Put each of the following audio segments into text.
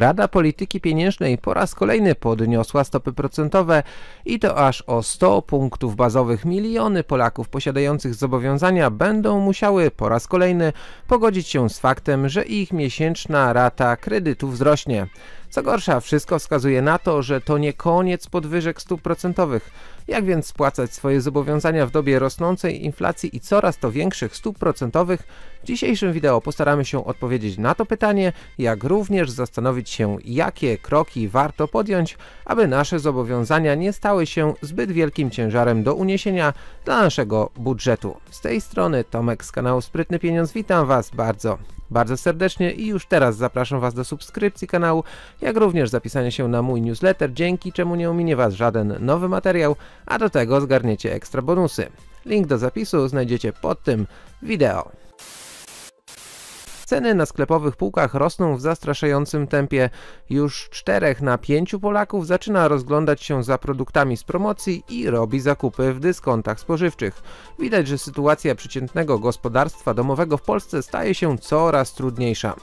Rada Polityki Pieniężnej po raz kolejny podniosła stopy procentowe i to aż o 100 punktów bazowych. Miliony Polaków posiadających zobowiązania będą musiały po raz kolejny pogodzić się z faktem, że ich miesięczna rata kredytu wzrośnie. Co gorsza, wszystko wskazuje na to, że to nie koniec podwyżek stóp procentowych. Jak więc spłacać swoje zobowiązania w dobie rosnącej inflacji i coraz to większych stóp procentowych? W dzisiejszym wideo postaramy się odpowiedzieć na to pytanie, jak również zastanowić się, jakie kroki warto podjąć, aby nasze zobowiązania nie stały się zbyt wielkim ciężarem do uniesienia dla naszego budżetu. Z tej strony Tomek z kanału Sprytny Pieniądz, witam Was bardzo bardzo serdecznie i już teraz zapraszam Was do subskrypcji kanału, jak również zapisania się na mój newsletter, dzięki czemu nie ominie Was żaden nowy materiał, a do tego zgarniecie ekstra bonusy. Link do zapisu znajdziecie pod tym wideo. Ceny na sklepowych półkach rosną w zastraszającym tempie. Już 4 na 5 Polaków zaczyna rozglądać się za produktami z promocji i robi zakupy w dyskontach spożywczych. Widać, że sytuacja przeciętnego gospodarstwa domowego w Polsce staje się coraz trudniejsza.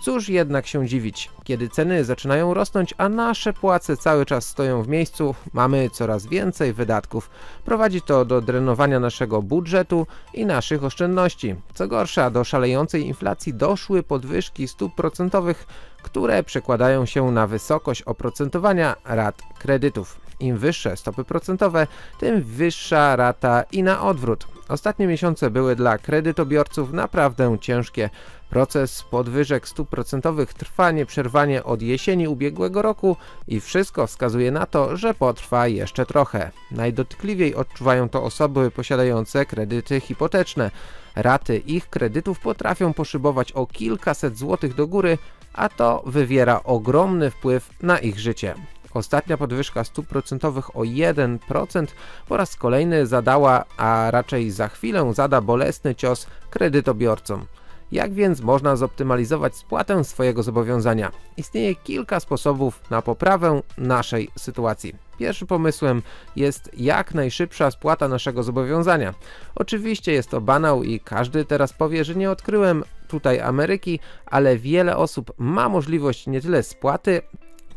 Cóż jednak się dziwić, kiedy ceny zaczynają rosnąć, a nasze płace cały czas stoją w miejscu, mamy coraz więcej wydatków. Prowadzi to do drenowania naszego budżetu i naszych oszczędności. Co gorsza, do szalejącej inflacji doszły podwyżki stóp procentowych, które przekładają się na wysokość oprocentowania rat kredytów. Im wyższe stopy procentowe, tym wyższa rata i na odwrót. Ostatnie miesiące były dla kredytobiorców naprawdę ciężkie. Proces podwyżek stóp procentowych trwa nieprzerwanie od jesieni ubiegłego roku i wszystko wskazuje na to, że potrwa jeszcze trochę. Najdotkliwiej odczuwają to osoby posiadające kredyty hipoteczne. Raty ich kredytów potrafią poszybować o kilkaset złotych do góry, a to wywiera ogromny wpływ na ich życie. Ostatnia podwyżka stóp procentowych o 1% po raz kolejny zadała, a raczej za chwilę zada bolesny cios kredytobiorcom. Jak więc można zoptymalizować spłatę swojego zobowiązania? Istnieje kilka sposobów na poprawę naszej sytuacji. Pierwszym pomysłem jest jak najszybsza spłata naszego zobowiązania. Oczywiście jest to banał i każdy teraz powie, że nie odkryłem tutaj Ameryki, ale wiele osób ma możliwość nie tyle spłaty,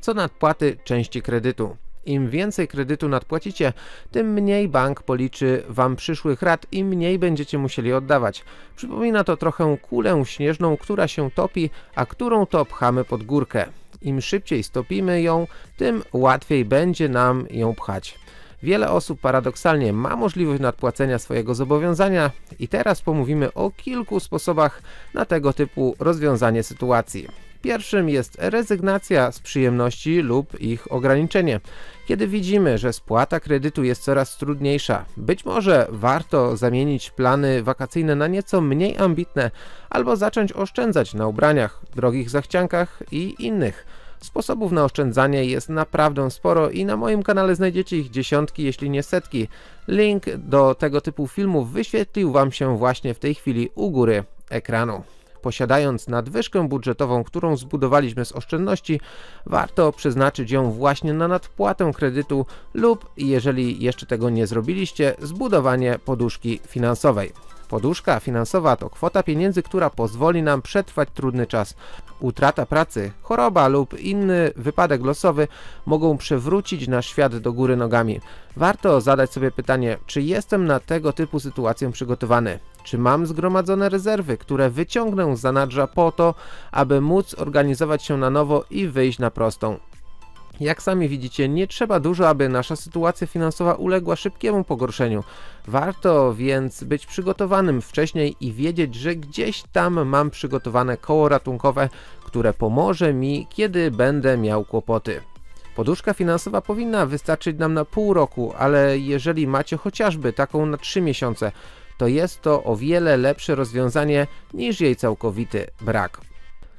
co nadpłaty części kredytu. Im więcej kredytu nadpłacicie, tym mniej bank policzy wam przyszłych rat i mniej będziecie musieli oddawać. Przypomina to trochę kulę śnieżną, która się topi, a którą to pchamy pod górkę. Im szybciej stopimy ją, tym łatwiej będzie nam ją pchać. Wiele osób paradoksalnie ma możliwość nadpłacenia swojego zobowiązania i teraz pomówimy o kilku sposobach na tego typu rozwiązanie sytuacji. Pierwszym jest rezygnacja z przyjemności lub ich ograniczenie. Kiedy widzimy, że spłata kredytu jest coraz trudniejsza, być może warto zamienić plany wakacyjne na nieco mniej ambitne albo zacząć oszczędzać na ubraniach, drogich zachciankach i innych. Sposobów na oszczędzanie jest naprawdę sporo i na moim kanale znajdziecie ich dziesiątki, jeśli nie setki. Link do tego typu filmów wyświetlił Wam się właśnie w tej chwili u góry ekranu. Posiadając nadwyżkę budżetową, którą zbudowaliśmy z oszczędności, warto przeznaczyć ją właśnie na nadpłatę kredytu lub, jeżeli jeszcze tego nie zrobiliście, zbudowanie poduszki finansowej. Poduszka finansowa to kwota pieniędzy, która pozwoli nam przetrwać trudny czas. Utrata pracy, choroba lub inny wypadek losowy mogą przewrócić nasz świat do góry nogami. Warto zadać sobie pytanie, czy jestem na tego typu sytuację przygotowany? Czy mam zgromadzone rezerwy, które wyciągnę z zanadrza po to, aby móc organizować się na nowo i wyjść na prostą? Jak sami widzicie, nie trzeba dużo, aby nasza sytuacja finansowa uległa szybkiemu pogorszeniu. Warto więc być przygotowanym wcześniej i wiedzieć, że gdzieś tam mam przygotowane koło ratunkowe, które pomoże mi, kiedy będę miał kłopoty. Poduszka finansowa powinna wystarczyć nam na pół roku, ale jeżeli macie chociażby taką na 3 miesiące, to jest to o wiele lepsze rozwiązanie niż jej całkowity brak.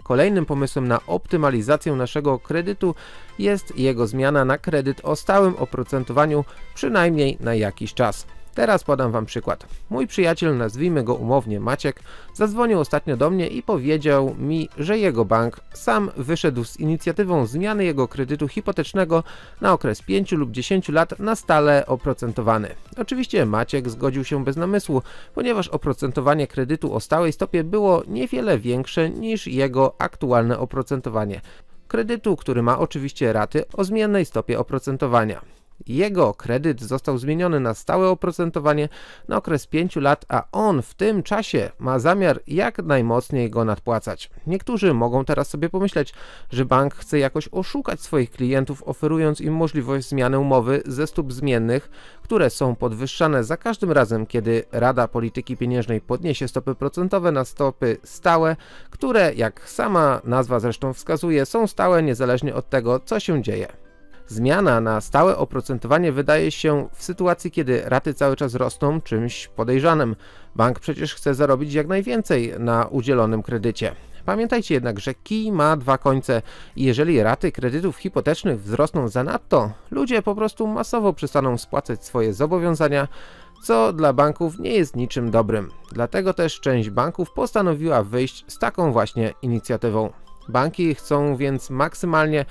Kolejnym pomysłem na optymalizację naszego kredytu jest jego zmiana na kredyt o stałym oprocentowaniu przynajmniej na jakiś czas. Teraz podam Wam przykład. Mój przyjaciel, nazwijmy go umownie Maciek, zadzwonił ostatnio do mnie i powiedział mi, że jego bank sam wyszedł z inicjatywą zmiany jego kredytu hipotecznego na okres 5 lub 10 lat na stale oprocentowany. Oczywiście Maciek zgodził się bez namysłu, ponieważ oprocentowanie kredytu o stałej stopie było niewiele większe niż jego aktualne oprocentowanie. kredytu, który ma oczywiście raty o zmiennej stopie oprocentowania. Jego kredyt został zmieniony na stałe oprocentowanie na okres 5 lat, a on w tym czasie ma zamiar jak najmocniej go nadpłacać. Niektórzy mogą teraz sobie pomyśleć, że bank chce jakoś oszukać swoich klientów, oferując im możliwość zmiany umowy ze stóp zmiennych, które są podwyższane za każdym razem, kiedy Rada Polityki Pieniężnej podniesie stopy procentowe na stopy stałe, które, jak sama nazwa zresztą wskazuje, są stałe niezależnie od tego, co się dzieje. Zmiana na stałe oprocentowanie wydaje się w sytuacji, kiedy raty cały czas rosną czymś podejrzanym. Bank przecież chce zarobić jak najwięcej na udzielonym kredycie. Pamiętajcie jednak, że kij ma dwa końce i jeżeli raty kredytów hipotecznych wzrosną zanadto, ludzie po prostu masowo przestaną spłacać swoje zobowiązania, co dla banków nie jest niczym dobrym. Dlatego też część banków postanowiła wyjść z taką właśnie inicjatywą. Banki chcą więc maksymalnie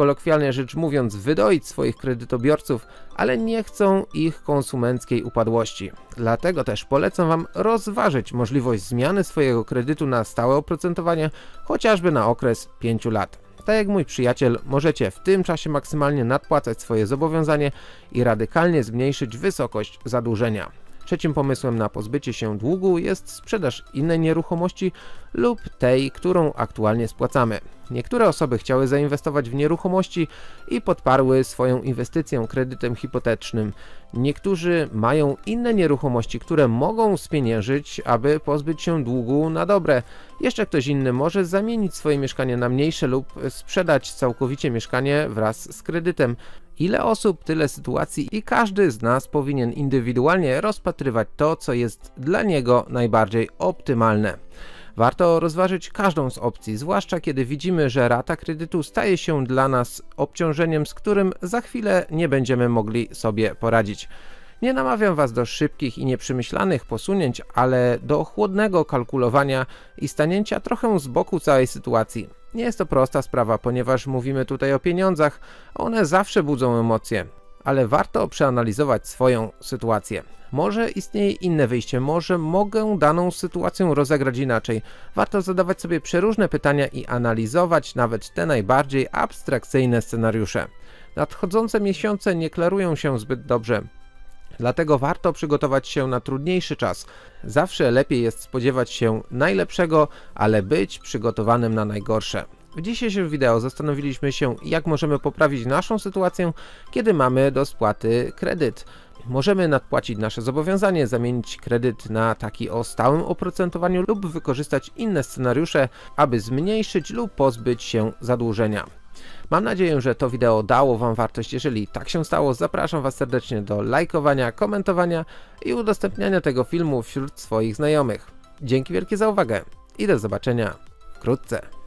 kolokwialnie rzecz mówiąc, wydoić swoich kredytobiorców, ale nie chcą ich konsumenckiej upadłości. Dlatego też polecam Wam rozważyć możliwość zmiany swojego kredytu na stałe oprocentowanie, chociażby na okres 5 lat. Tak jak mój przyjaciel, możecie w tym czasie maksymalnie nadpłacać swoje zobowiązanie i radykalnie zmniejszyć wysokość zadłużenia. Trzecim pomysłem na pozbycie się długu jest sprzedaż innej nieruchomości lub tej, którą aktualnie spłacamy. Niektóre osoby chciały zainwestować w nieruchomości i podparły swoją inwestycję kredytem hipotecznym. Niektórzy mają inne nieruchomości, które mogą spieniężyć, aby pozbyć się długu na dobre. Jeszcze ktoś inny może zamienić swoje mieszkanie na mniejsze lub sprzedać całkowicie mieszkanie wraz z kredytem. Ile osób, tyle sytuacji i każdy z nas powinien indywidualnie rozpatrywać to, co jest dla niego najbardziej optymalne. Warto rozważyć każdą z opcji, zwłaszcza kiedy widzimy, że rata kredytu staje się dla nas obciążeniem, z którym za chwilę nie będziemy mogli sobie poradzić. Nie namawiam Was do szybkich i nieprzemyślanych posunięć, ale do chłodnego kalkulowania i stanięcia trochę z boku całej sytuacji. Nie jest to prosta sprawa, ponieważ mówimy tutaj o pieniądzach, one zawsze budzą emocje, ale warto przeanalizować swoją sytuację. Może istnieje inne wyjście, może mogę daną sytuację rozegrać inaczej. Warto zadawać sobie przeróżne pytania i analizować nawet te najbardziej abstrakcyjne scenariusze. Nadchodzące miesiące nie klarują się zbyt dobrze. Dlatego warto przygotować się na trudniejszy czas. Zawsze lepiej jest spodziewać się najlepszego, ale być przygotowanym na najgorsze. W dzisiejszym wideo zastanowiliśmy się, jak możemy poprawić naszą sytuację, kiedy mamy do spłaty kredyt. Możemy nadpłacić nasze zobowiązanie, zamienić kredyt na taki o stałym oprocentowaniu lub wykorzystać inne scenariusze, aby zmniejszyć lub pozbyć się zadłużenia. Mam nadzieję, że to wideo dało Wam wartość. Jeżeli tak się stało, zapraszam Was serdecznie do lajkowania, komentowania i udostępniania tego filmu wśród swoich znajomych. Dzięki wielkie za uwagę i do zobaczenia wkrótce.